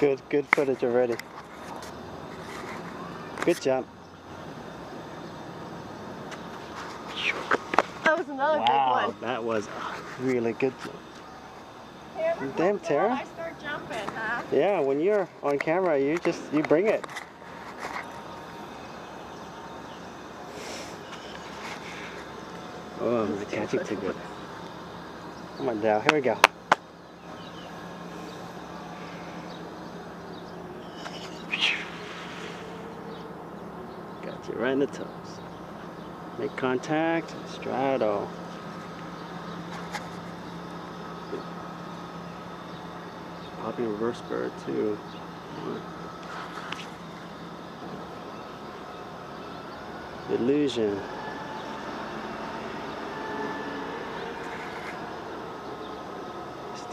Good, good footage already. Good job. That was another Wow, big one. that was really good. Hey, Damn, once in a while Tara. I start jumping, huh? Yeah, when you're on camera, you just, you bring it. Oh, I'm not catching too good. Come on, Dao. Here we go. You right in the toes. Make contact. Straddle. Popping reverse bird too. Illusion.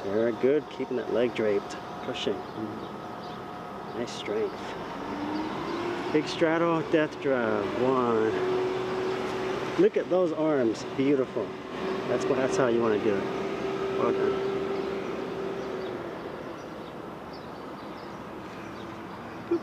Very good, keeping that leg draped, pushing. Nice strength. Big straddle, Death Drive 1. Look at those arms. Beautiful. That's, what, that's how you want to do it. Well done. Boop.